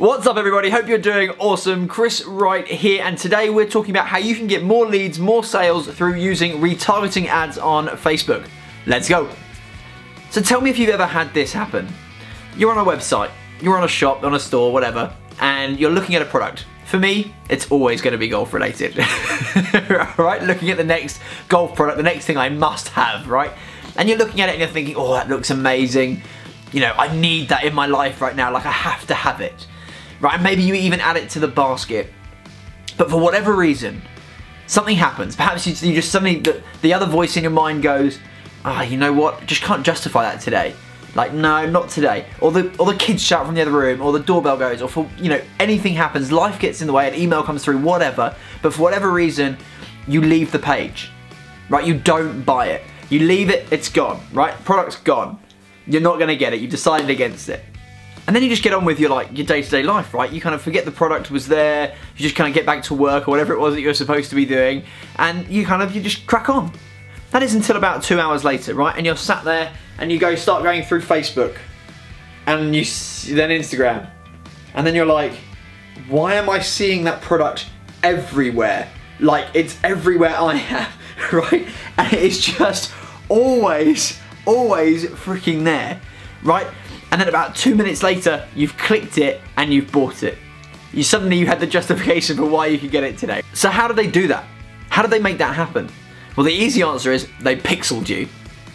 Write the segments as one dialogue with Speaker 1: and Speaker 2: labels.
Speaker 1: What's up everybody, hope you're doing awesome. Chris Wright here and today we're talking about how you can get more leads, more sales through using retargeting ads on Facebook. Let's go. So tell me if you've ever had this happen. You're on a website, you're on a shop, on a store, whatever, and you're looking at a product. For me, it's always going to be golf related. right? Looking at the next golf product, the next thing I must have, right? And you're looking at it and you're thinking, oh, that looks amazing. You know, I need that in my life right now, like I have to have it right? Maybe you even add it to the basket. But for whatever reason, something happens. Perhaps you, you just suddenly, the, the other voice in your mind goes, ah, oh, you know what, just can't justify that today. Like, no, not today. Or the, or the kids shout from the other room, or the doorbell goes, or for, you know, anything happens, life gets in the way, an email comes through, whatever. But for whatever reason, you leave the page, right? You don't buy it. You leave it, it's gone, right? Product's gone. You're not gonna get it, you've decided against it. And then you just get on with your like your day-to-day -day life, right? You kind of forget the product was there, you just kind of get back to work or whatever it was that you're supposed to be doing, and you kind of, you just crack on. That is until about two hours later, right? And you're sat there and you go start going through Facebook and you then Instagram. And then you're like, why am I seeing that product everywhere? Like it's everywhere I am, right? And it's just always, always freaking there, right? And then about two minutes later, you've clicked it and you've bought it. You suddenly you had the justification for why you could get it today. So how did they do that? How did they make that happen? Well, the easy answer is they pixeled you.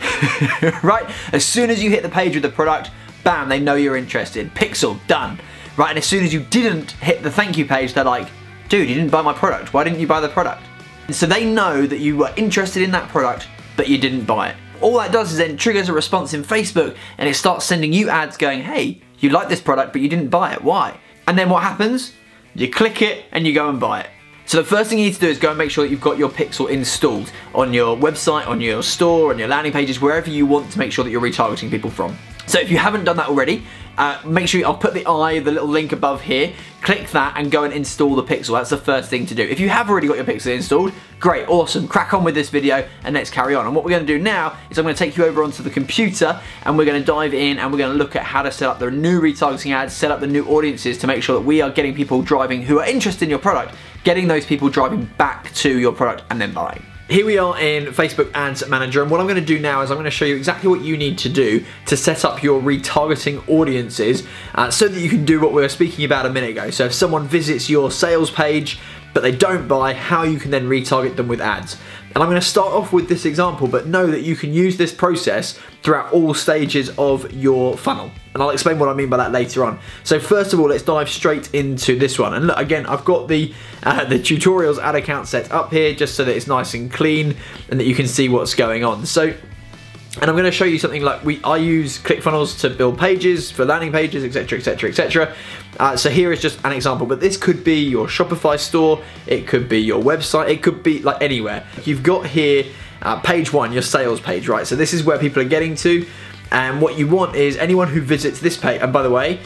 Speaker 1: right? As soon as you hit the page with the product, bam, they know you're interested. Pixel, done. Right, and as soon as you didn't hit the thank you page, they're like, dude, you didn't buy my product. Why didn't you buy the product? And so they know that you were interested in that product, but you didn't buy it all that does is then triggers a response in Facebook and it starts sending you ads going, hey, you like this product but you didn't buy it, why? And then what happens? You click it and you go and buy it. So the first thing you need to do is go and make sure that you've got your pixel installed on your website, on your store, on your landing pages, wherever you want to make sure that you're retargeting people from. So if you haven't done that already, uh, make sure you, I'll put the i, the little link above here, click that and go and install the Pixel. That's the first thing to do. If you have already got your Pixel installed, great, awesome, crack on with this video and let's carry on. And what we're gonna do now is I'm gonna take you over onto the computer and we're gonna dive in and we're gonna look at how to set up the new retargeting ads, set up the new audiences to make sure that we are getting people driving who are interested in your product, getting those people driving back to your product and then buying. Here we are in Facebook Ads Manager and what I'm going to do now is I'm going to show you exactly what you need to do to set up your retargeting audiences uh, so that you can do what we were speaking about a minute ago. So if someone visits your sales page but they don't buy, how you can then retarget them with ads. And I'm going to start off with this example, but know that you can use this process throughout all stages of your funnel. And I'll explain what I mean by that later on. So first of all, let's dive straight into this one. And look, again, I've got the, uh, the tutorials ad account set up here just so that it's nice and clean and that you can see what's going on. So and I'm going to show you something like we I use ClickFunnels to build pages for landing pages, etc, etc, etc. so here is just an example, but this could be your Shopify store, it could be your website, it could be like anywhere. You've got here uh, page one, your sales page, right? So this is where people are getting to, and what you want is anyone who visits this page. And by the way,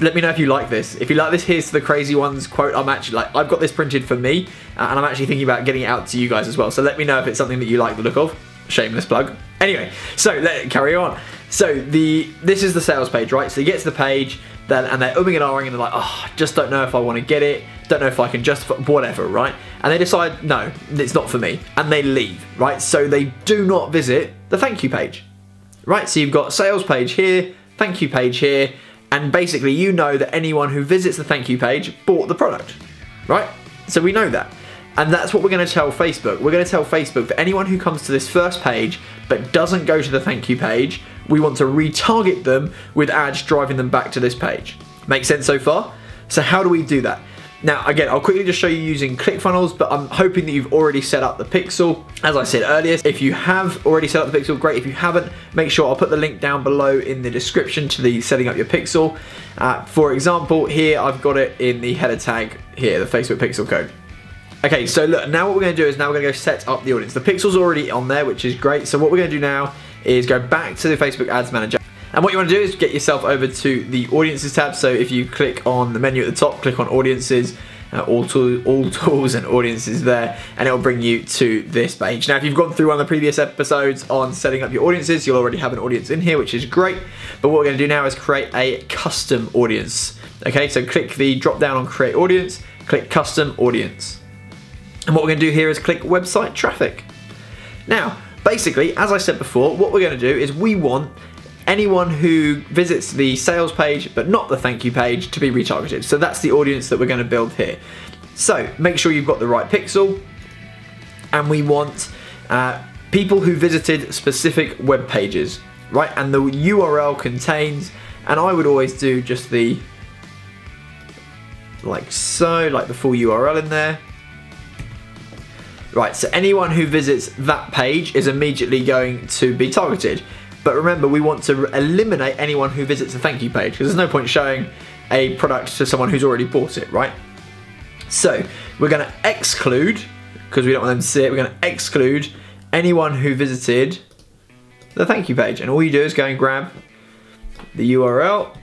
Speaker 1: let me know if you like this. If you like this, here's the crazy ones quote. I'm actually like, I've got this printed for me, uh, and I'm actually thinking about getting it out to you guys as well. So let me know if it's something that you like the look of. Shameless plug. Anyway, so let carry on. So the this is the sales page, right? So you get to the page, then and they're umming and ahhing and they're like, oh, just don't know if I want to get it, don't know if I can justify whatever, right? And they decide, no, it's not for me, and they leave, right? So they do not visit the thank you page, right? So you've got sales page here, thank you page here, and basically you know that anyone who visits the thank you page bought the product, right? So we know that. And that's what we're going to tell Facebook. We're going to tell Facebook that anyone who comes to this first page but doesn't go to the thank you page, we want to retarget them with ads driving them back to this page. Make sense so far? So how do we do that? Now, again, I'll quickly just show you using ClickFunnels, but I'm hoping that you've already set up the pixel. As I said earlier, if you have already set up the pixel, great. If you haven't, make sure I'll put the link down below in the description to the setting up your pixel. Uh, for example, here I've got it in the header tag here, the Facebook pixel code. Okay, so look, now what we're going to do is now we're going to go set up the audience. The pixel's already on there, which is great. So what we're going to do now is go back to the Facebook Ads Manager. And what you want to do is get yourself over to the Audiences tab. So if you click on the menu at the top, click on Audiences, uh, all, tool, all tools and audiences there, and it'll bring you to this page. Now, if you've gone through one of the previous episodes on setting up your audiences, you'll already have an audience in here, which is great. But what we're going to do now is create a custom audience. Okay, so click the drop down on create audience, click custom audience. And what we're gonna do here is click website traffic. Now, basically, as I said before, what we're gonna do is we want anyone who visits the sales page but not the thank you page to be retargeted. So that's the audience that we're going to build here. So make sure you've got the right pixel and we want uh, people who visited specific web pages, right? And the URL contains, and I would always do just the like so, like the full URL in there. Right, so anyone who visits that page is immediately going to be targeted. But remember, we want to eliminate anyone who visits the thank you page because there's no point showing a product to someone who's already bought it, right? So we're going to exclude, because we don't want them to see it, we're going to exclude anyone who visited the thank you page. And all you do is go and grab the URL.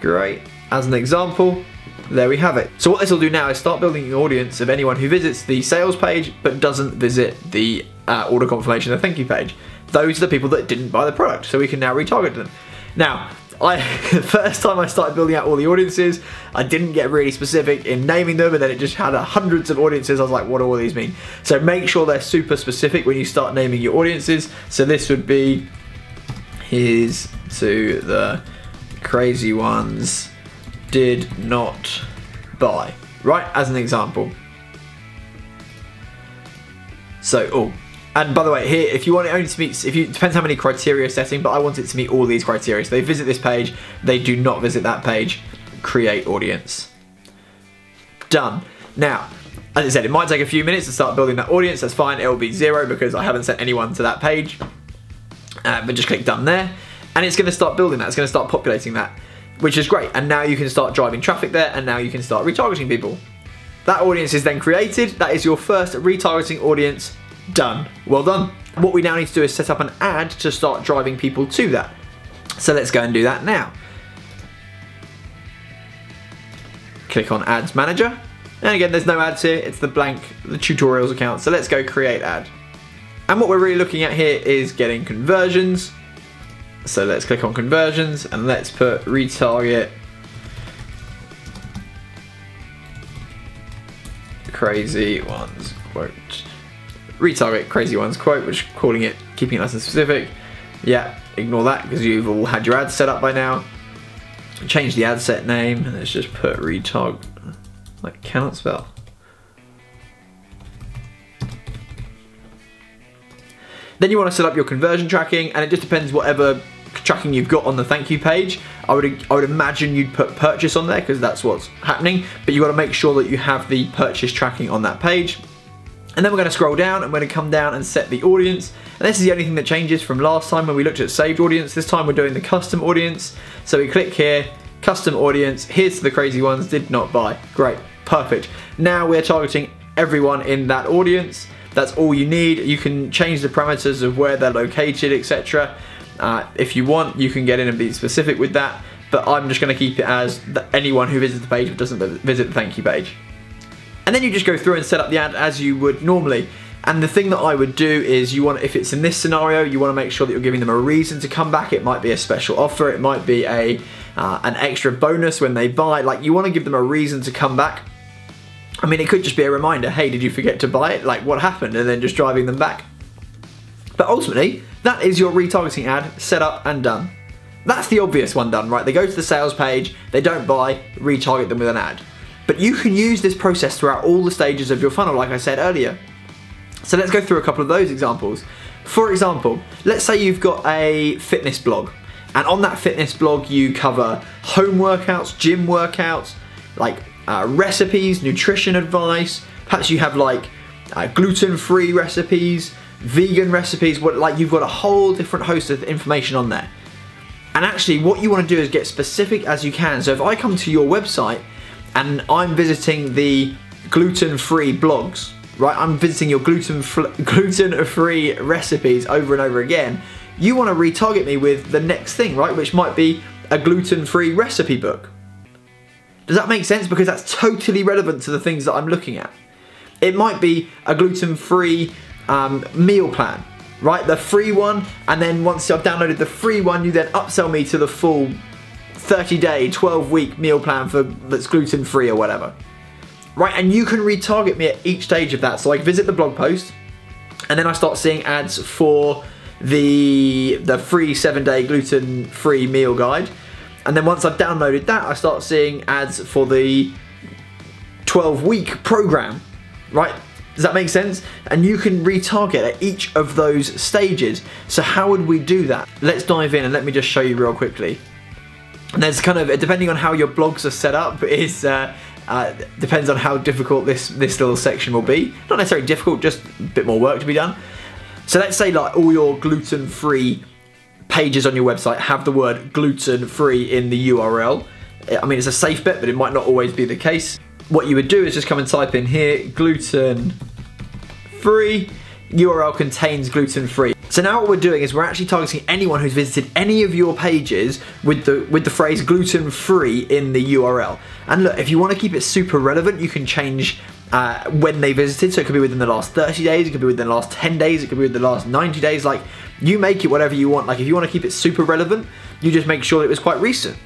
Speaker 1: Great. As an example, there we have it. So what this will do now is start building an audience of anyone who visits the sales page but doesn't visit the uh, order confirmation or thank you page. Those are the people that didn't buy the product, so we can now retarget them. Now, I the first time I started building out all the audiences, I didn't get really specific in naming them, and then it just had hundreds of audiences. I was like, what do all these mean? So make sure they're super specific when you start naming your audiences. So this would be here's to the crazy ones did not buy, right? As an example. So, oh, and by the way, here, if you want it only to meet, if you depends how many criteria setting, but I want it to meet all these criteria. So they visit this page, they do not visit that page. Create audience. Done. Now, as I said, it might take a few minutes to start building that audience. That's fine. It will be zero because I haven't sent anyone to that page. Uh, but just click done there, and it's going to start building that. It's going to start populating that which is great. And now you can start driving traffic there and now you can start retargeting people. That audience is then created. That is your first retargeting audience done. Well done. What we now need to do is set up an ad to start driving people to that. So let's go and do that now. Click on Ads Manager. And again, there's no ads here. It's the blank, the tutorials account. So let's go create ad. And what we're really looking at here is getting conversions. So let's click on conversions and let's put retarget crazy ones quote. Retarget crazy ones quote, which calling it, keeping it nice and specific. Yeah, ignore that because you've all had your ads set up by now. Change the ad set name and let's just put retarget, like cannot spell. Then you want to set up your conversion tracking and it just depends whatever tracking you've got on the thank you page. I would I would imagine you'd put purchase on there because that's what's happening, but you got to make sure that you have the purchase tracking on that page. And then we're going to scroll down and we're going to come down and set the audience. And this is the only thing that changes from last time when we looked at saved audience. This time we're doing the custom audience. So we click here, custom audience, here's the crazy ones, did not buy. Great, perfect. Now we're targeting everyone in that audience. That's all you need. You can change the parameters of where they're located, etc. Uh, if you want, you can get in and be specific with that, but I'm just going to keep it as anyone who visits the page but doesn't visit the thank you page. And then you just go through and set up the ad as you would normally. And the thing that I would do is you want, if it's in this scenario, you want to make sure that you're giving them a reason to come back. It might be a special offer, it might be a uh, an extra bonus when they buy. Like you want to give them a reason to come back. I mean, it could just be a reminder, hey, did you forget to buy it? Like what happened? And then just driving them back. But ultimately, that is your retargeting ad set up and done. That's the obvious one done, right? They go to the sales page, they don't buy, retarget them with an ad. But you can use this process throughout all the stages of your funnel, like I said earlier. So let's go through a couple of those examples. For example, let's say you've got a fitness blog, and on that fitness blog you cover home workouts, gym workouts, like uh, recipes, nutrition advice, perhaps you have like uh, gluten-free recipes, vegan recipes, what like you've got a whole different host of information on there. And actually what you want to do is get specific as you can. So if I come to your website and I'm visiting the gluten-free blogs, right? I'm visiting your gluten gluten-free recipes over and over again. You want to retarget me with the next thing, right? Which might be a gluten-free recipe book. Does that make sense? Because that's totally relevant to the things that I'm looking at. It might be a gluten-free um, meal plan, right? The free one, and then once I've downloaded the free one, you then upsell me to the full 30 day, 12 week meal plan for that's gluten free or whatever. Right, and you can retarget me at each stage of that. So I visit the blog post, and then I start seeing ads for the the free seven day gluten free meal guide. And then once I've downloaded that, I start seeing ads for the 12 week program, right? Does that make sense? And you can retarget at each of those stages. So how would we do that? Let's dive in and let me just show you real quickly. And there's kind of, depending on how your blogs are set up, is uh, uh, depends on how difficult this, this little section will be. Not necessarily difficult, just a bit more work to be done. So let's say like all your gluten-free pages on your website have the word gluten-free in the URL. I mean, it's a safe bet, but it might not always be the case what you would do is just come and type in here gluten free URL contains gluten free. So now what we're doing is we're actually targeting anyone who's visited any of your pages with the with the phrase gluten free in the URL. And look, if you want to keep it super relevant, you can change uh, when they visited. So it could be within the last 30 days, it could be within the last 10 days, it could be within the last 90 days. Like you make it whatever you want. Like if you want to keep it super relevant, you just make sure it was quite recent.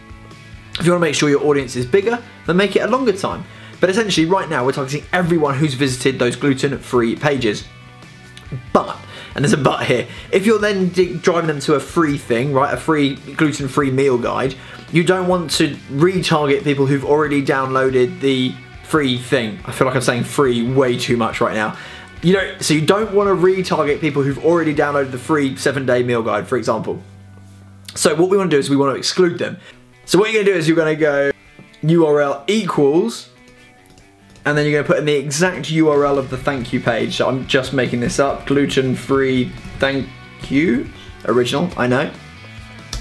Speaker 1: If you want to make sure your audience is bigger, then make it a longer time. But essentially right now we're targeting everyone who's visited those gluten-free pages. But, and there's a but here, if you're then driving them to a free thing, right, a free gluten-free meal guide, you don't want to retarget people who've already downloaded the free thing. I feel like I'm saying free way too much right now. You know, so you don't want to retarget people who've already downloaded the free seven day meal guide, for example. So what we want to do is we want to exclude them. So what you're going to do is you're going to go URL equals and then you're going to put in the exact URL of the thank you page. So I'm just making this up. Gluten-free thank you. Original, I know.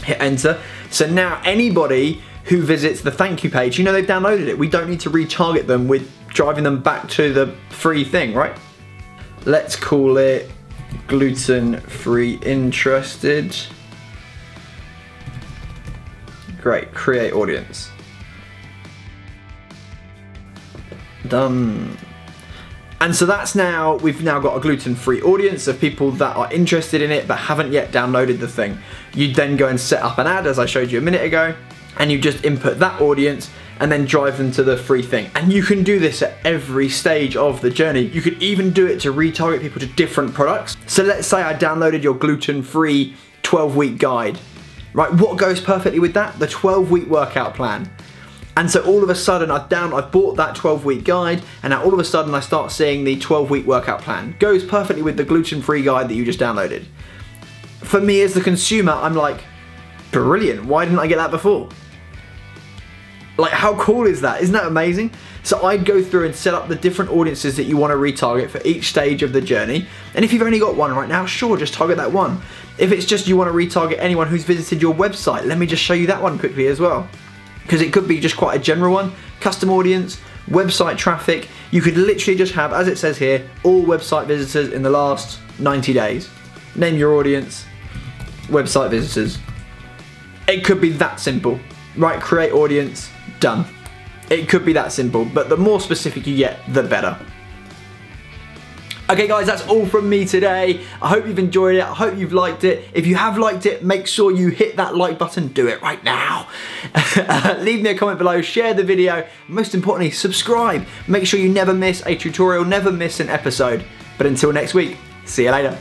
Speaker 1: Hit enter. So now anybody who visits the thank you page, you know they've downloaded it. We don't need to retarget them with driving them back to the free thing, right? Let's call it gluten-free interested. Great, create audience. And so that's now, we've now got a gluten-free audience of people that are interested in it but haven't yet downloaded the thing. You'd then go and set up an ad as I showed you a minute ago and you just input that audience and then drive them to the free thing. And you can do this at every stage of the journey. You could even do it to retarget people to different products. So let's say I downloaded your gluten-free 12 week guide, right? What goes perfectly with that? The 12 week workout plan. And so all of a sudden I've down, I've bought that 12 week guide and now all of a sudden I start seeing the 12 week workout plan. Goes perfectly with the gluten free guide that you just downloaded. For me as the consumer, I'm like, brilliant, why didn't I get that before? Like how cool is that? Isn't that amazing? So I'd go through and set up the different audiences that you want to retarget for each stage of the journey. And if you've only got one right now, sure, just target that one. If it's just you want to retarget anyone who's visited your website, let me just show you that one quickly as well because it could be just quite a general one. Custom audience, website traffic. You could literally just have, as it says here, all website visitors in the last 90 days. Name your audience, website visitors. It could be that simple. Right, create audience, done. It could be that simple, but the more specific you get, the better. Okay guys, that's all from me today. I hope you've enjoyed it. I hope you've liked it. If you have liked it, make sure you hit that like button. Do it right now. Leave me a comment below, share the video. Most importantly, subscribe. Make sure you never miss a tutorial, never miss an episode. But until next week, see you later.